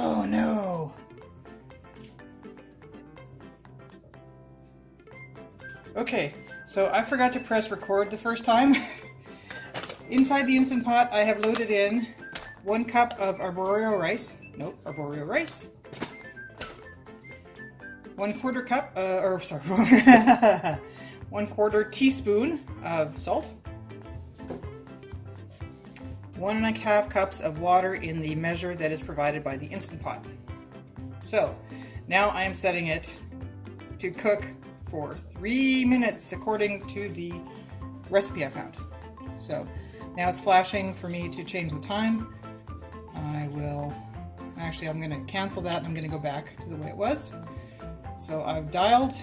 Oh no. Okay, so I forgot to press record the first time. Inside the Instant Pot, I have loaded in one cup of arborio rice. Nope, arborio rice. One quarter cup, uh, or sorry, one quarter teaspoon of salt. One and a half cups of water in the measure that is provided by the Instant Pot. So, now I am setting it to cook for three minutes according to the recipe I found. So, now it's flashing for me to change the time. I will, actually I'm going to cancel that I'm going to go back to the way it was. So I've dialed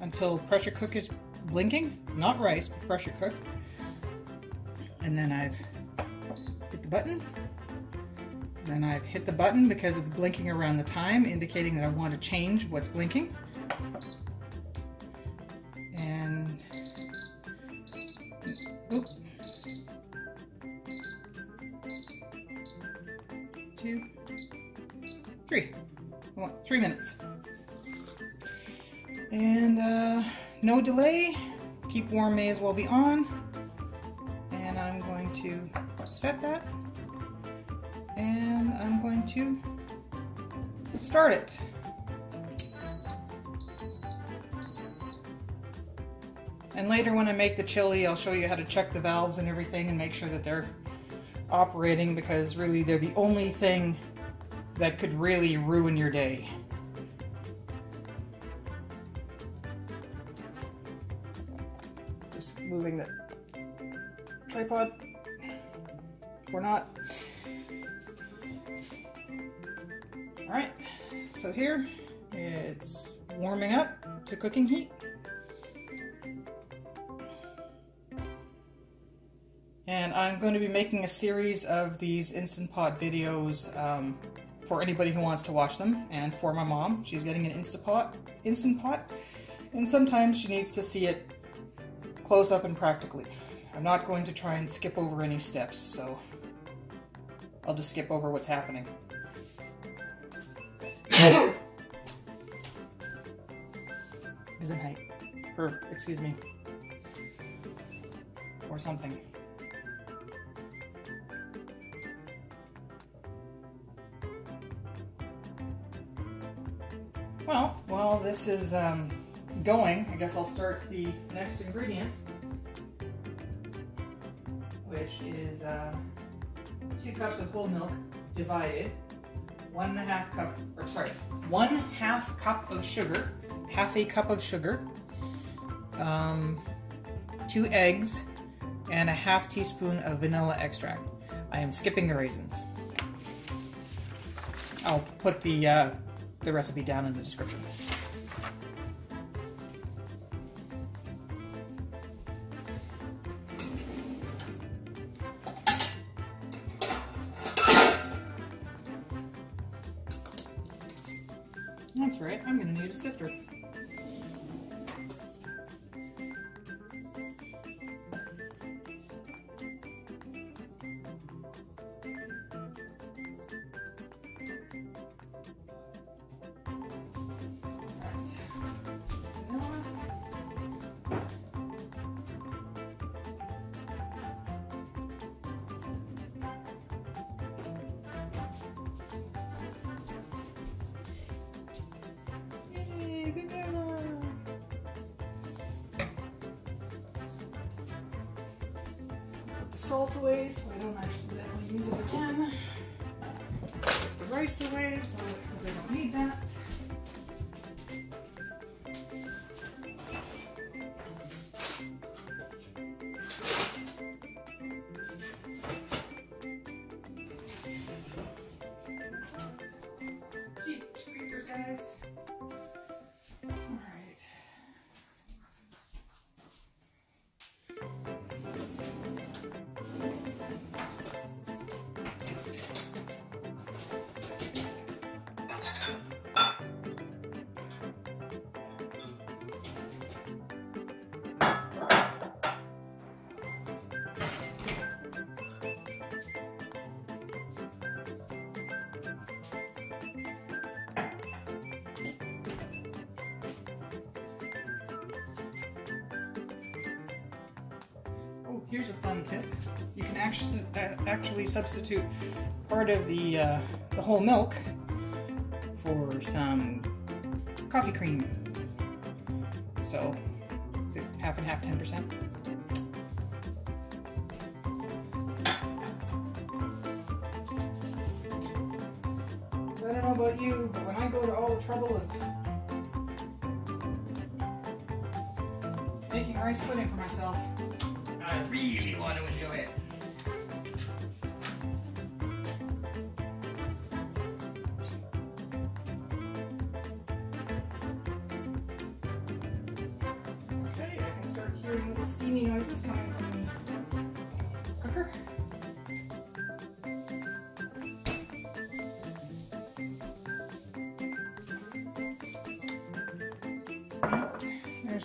until pressure cook is blinking, not rice, but pressure cook. And then I've hit the button. Then I've hit the button because it's blinking around the time, indicating that I want to change what's blinking. two, three. I want three minutes. And uh, no delay. Keep warm may as well be on. Set that. And I'm going to start it. And later when I make the chili, I'll show you how to check the valves and everything and make sure that they're operating because really they're the only thing that could really ruin your day. Just moving the tripod here it's warming up to cooking heat. And I'm going to be making a series of these Instant Pot videos um, for anybody who wants to watch them, and for my mom. She's getting an Instant Pot, Instant Pot, and sometimes she needs to see it close up and practically. I'm not going to try and skip over any steps, so I'll just skip over what's happening. Isn't Or, excuse me. Or something. Well, while this is um, going, I guess I'll start the next ingredients, which is uh, two cups of whole milk divided, one and a half cup, or sorry, one half cup of sugar, half a cup of sugar, um, two eggs, and a half teaspoon of vanilla extract. I am skipping the raisins. I'll put the uh, the recipe down in the description. That's right, I'm to need a sifter. Salt away so I don't accidentally use it again. Put the rice away so because I don't need that. Here's a fun tip. You can actually uh, actually substitute part of the uh, the whole milk for some coffee cream. So, half and half, 10%?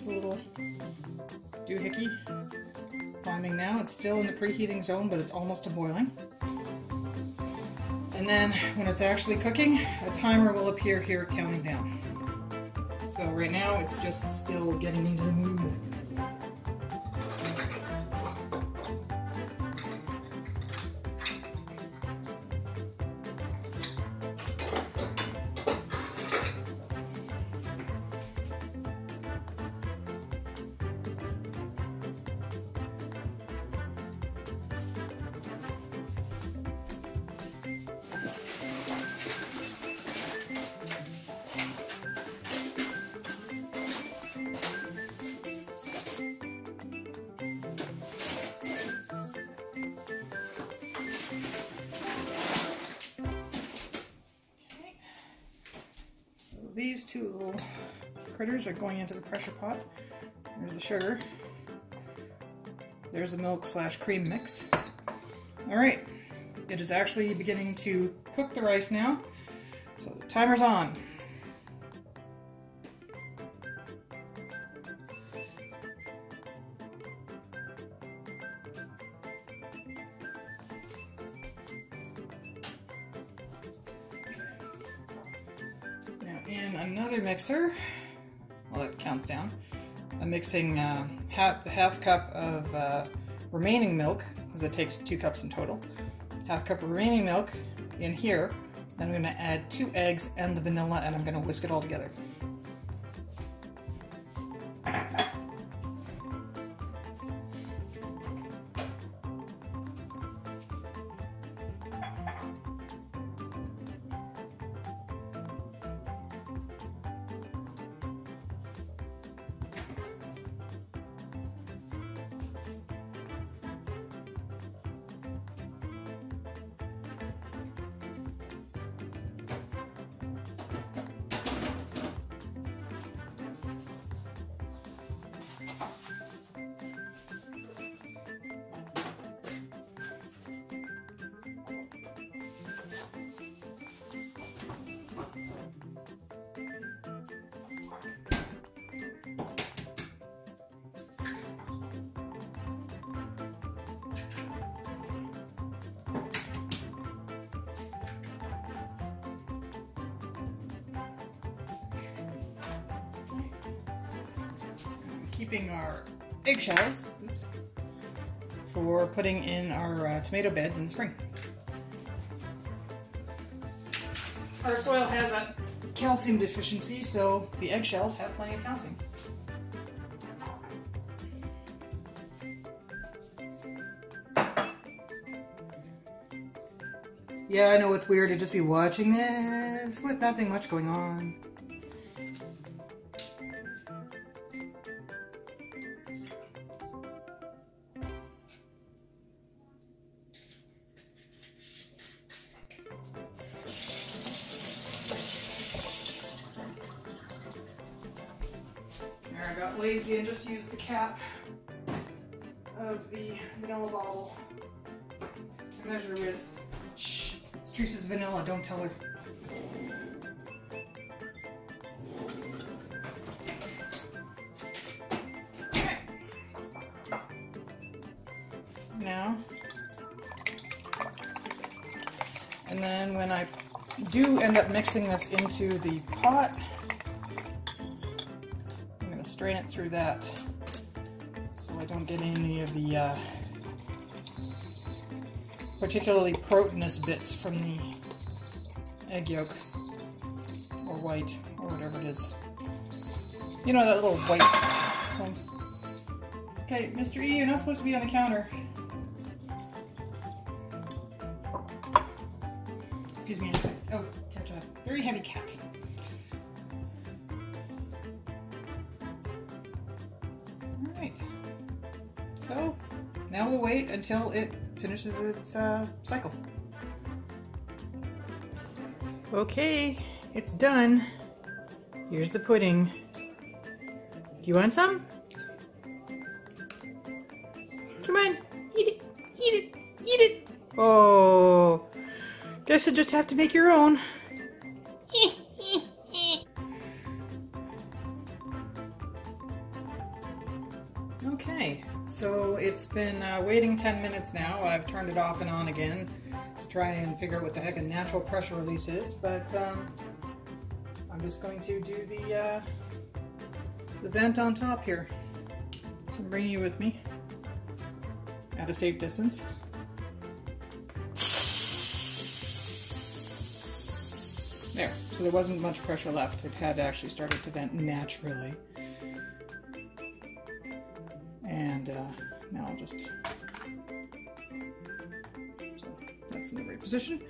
The little doohickey climbing now. It's still in the preheating zone, but it's almost to boiling. And then when it's actually cooking, a timer will appear here counting down. So right now it's just still getting into the mood. These two little critters are going into the pressure pot. There's the sugar. There's the milk slash cream mix. All right, it is actually beginning to cook the rice now. So the timer's on. In another mixer, well it counts down, I'm mixing uh, half, the half cup of uh, remaining milk, because it takes two cups in total. Half cup of remaining milk in here. Then I'm going to add two eggs and the vanilla and I'm going to whisk it all together. Keeping our eggshells oops, for putting in our uh, tomato beds in the spring. Our soil has a calcium deficiency, so the eggshells have plenty of calcium. Yeah, I know it's weird to just be watching this with nothing much going on. Cap of the vanilla bottle to measure with. Shh, it's Teresa's vanilla, don't tell her. Okay. Now, and then when I do end up mixing this into the pot, I'm going to strain it through that so I don't get any of the uh, particularly proteinous bits from the egg yolk or white or whatever it is. You know that little white thing. Okay, Mr. E, you're not supposed to be on the counter. Excuse me. Oh, catch a very heavy cat. We'll wait until it finishes its uh, cycle. Okay, it's done. Here's the pudding. Do you want some? Come on, eat it, eat it, eat it. Oh, guess you just have to make your own. Been uh, waiting 10 minutes now. I've turned it off and on again to try and figure out what the heck a natural pressure release is, but um, I'm just going to do the, uh, the vent on top here. So I'm bringing you with me at a safe distance. There, so there wasn't much pressure left. It had actually started to vent naturally. And uh, now I'll just, so that's in the right position.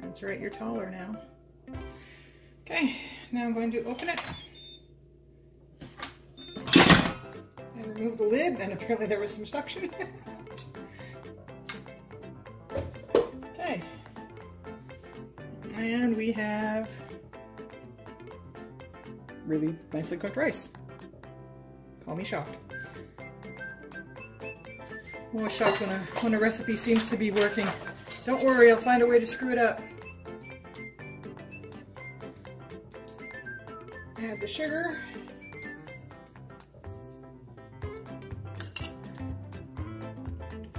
That's right, you're taller now. Okay, now I'm going to open it. And remove the lid, and apparently there was some suction. okay. And we have really nicely cooked rice. Call me shocked. I'm shocked when a, when a recipe seems to be working. Don't worry, I'll find a way to screw it up. Add the sugar.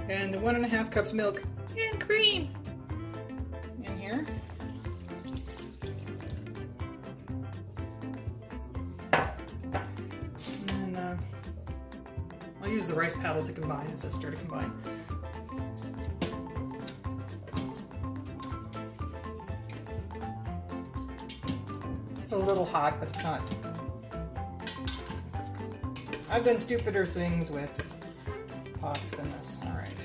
And one and a half cups milk and cream I'll use the rice paddle to combine. It says stir to combine. It's a little hot, but it's not. I've done stupider things with pots than this. Alright.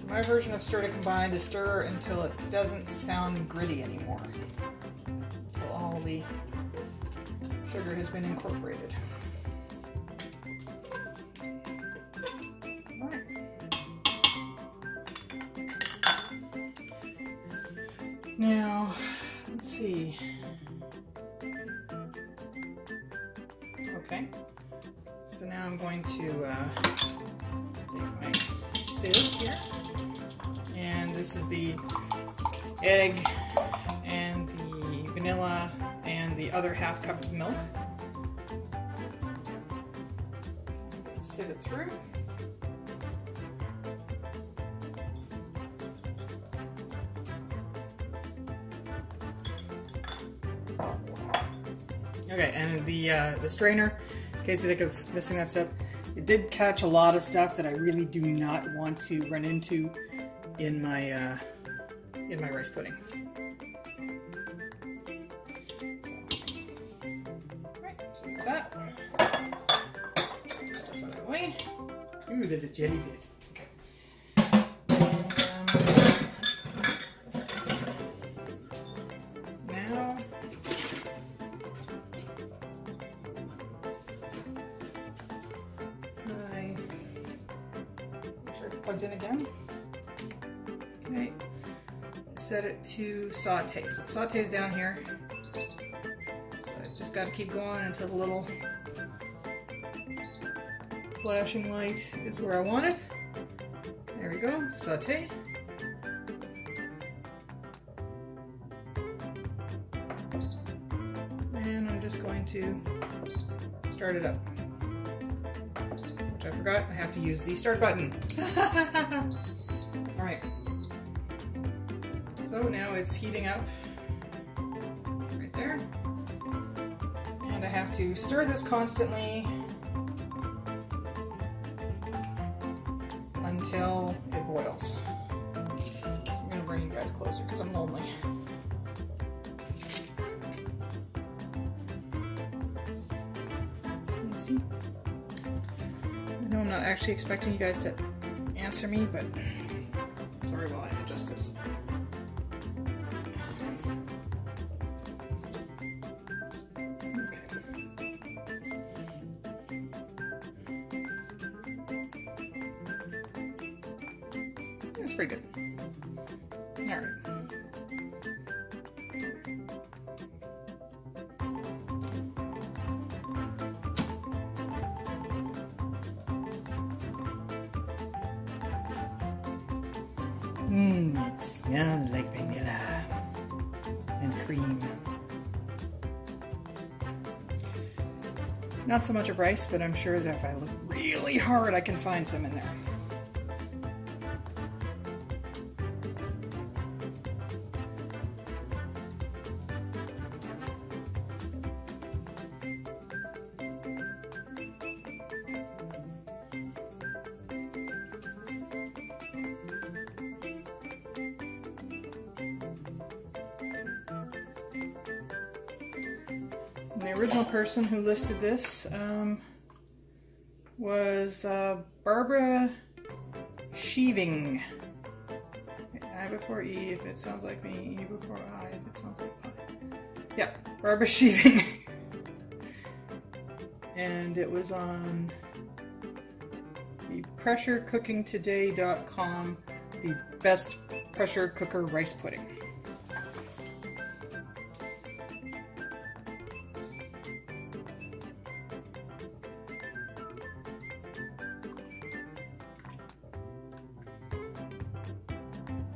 So my version of stir to combine is stir until it doesn't sound gritty anymore. Until all the sugar has been incorporated. Now, let's see. Okay. So now I'm going to uh, take my sieve here. And this is the egg and the vanilla and the other half cup of milk. Sieve it through. Okay, and the uh, the strainer, in case you think of missing that step, it did catch a lot of stuff that I really do not want to run into in my uh, in my rice pudding. Ooh, there's a jelly bit. Okay. Um, now make sure it's plugged in again. Okay, set it to saute. So saute is down here. So I just got to keep going until the little flashing light is where I want it. There we go, saute. And I'm just going to start it up. Which I forgot, I have to use the start button. Alright. So now it's heating up right there. And I have to stir this constantly actually expecting you guys to answer me, but sorry while I adjust this. That's pretty good. All right. Not so much of rice, but I'm sure that if I look really hard, I can find some in there. The original person who listed this um, was uh, Barbara Schieving. I before E if it sounds like me, E before I if it sounds like I. Yeah, Barbara Schieving. and it was on the pressurecookingtoday.com, the best pressure cooker rice pudding.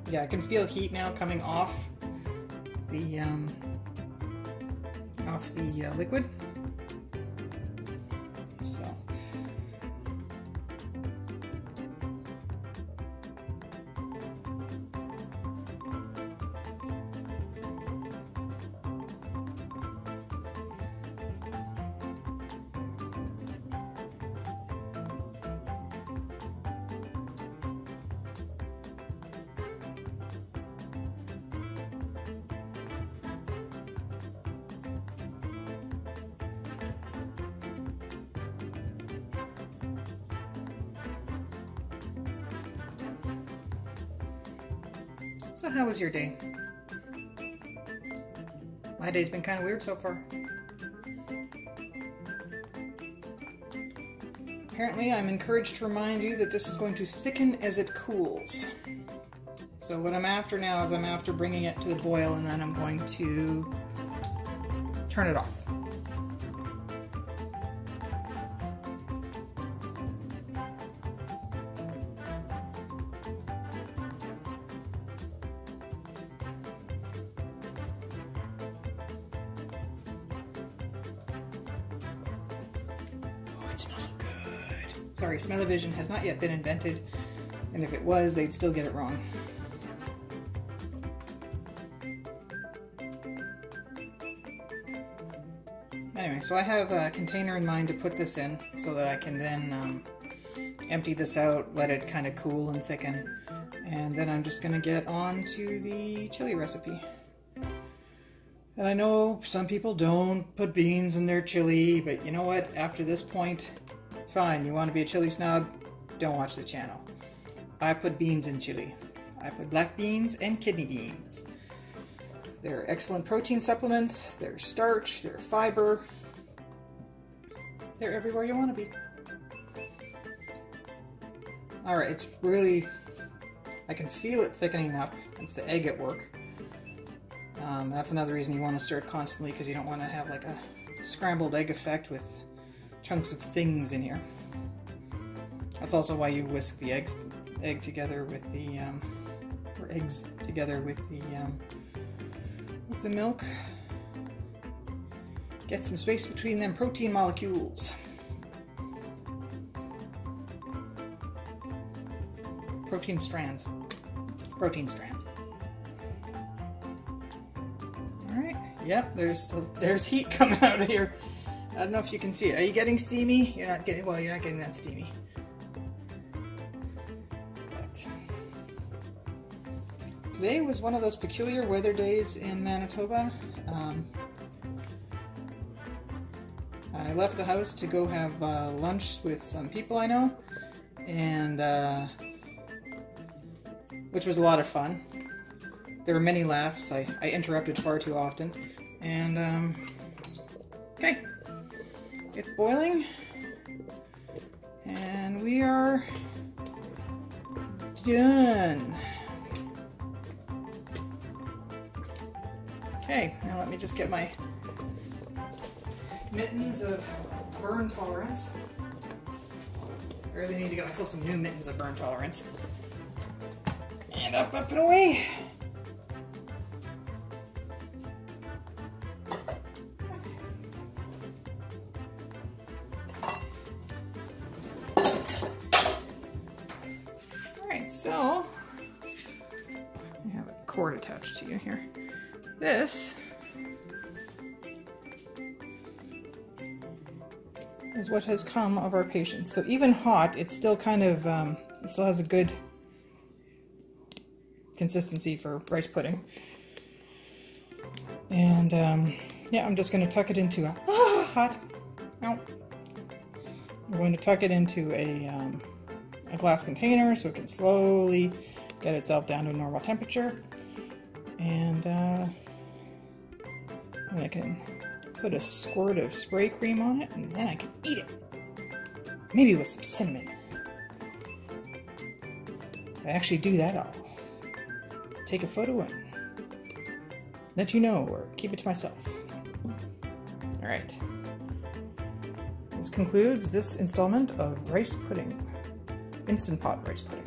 Yeah, I can feel heat now coming off the um, off the uh, liquid. So how was your day? My day's been kind of weird so far. Apparently I'm encouraged to remind you that this is going to thicken as it cools. So what I'm after now is I'm after bringing it to the boil and then I'm going to turn it off. Sorry, has not yet been invented, and if it was, they'd still get it wrong. Anyway, so I have a container in mind to put this in so that I can then um, empty this out, let it kind of cool and thicken, and then I'm just going to get on to the chili recipe. And I know some people don't put beans in their chili, but you know what? After this point, fine, you want to be a chili snob? Don't watch the channel. I put beans in chili. I put black beans and kidney beans. They're excellent protein supplements, they're starch, they're fiber. They're everywhere you want to be. Alright, it's really, I can feel it thickening up. It's the egg at work. Um, that's another reason you want to stir it constantly because you don't want to have like a scrambled egg effect with chunks of things in here. That's also why you whisk the eggs, egg together with the, um, or eggs together with the, um, with the milk. Get some space between them protein molecules. Protein strands. Protein strands. All right. Yep. There's there's heat coming out of here. I don't know if you can see it. Are you getting steamy? You're not getting. Well, you're not getting that steamy. But Today was one of those peculiar weather days in Manitoba. Um, I left the house to go have uh, lunch with some people I know, and uh, which was a lot of fun. There were many laughs. I, I interrupted far too often. And, um. It's boiling. And we are done. Okay, now let me just get my mittens of burn tolerance. I really need to get myself some new mittens of burn tolerance. And up, up, and away. Here. This is what has come of our patience. So even hot, it's still kind of, um, it still has a good consistency for rice pudding. And um, yeah, I'm just going to tuck it into a, ah, hot, no. I'm going to tuck it into a, um, a glass container so it can slowly get itself down to normal temperature. And uh, I can put a squirt of spray cream on it, and then I can eat it. Maybe with some cinnamon. I actually do that, I'll take a photo and let you know, or keep it to myself. Alright. This concludes this installment of rice pudding. Instant Pot rice pudding.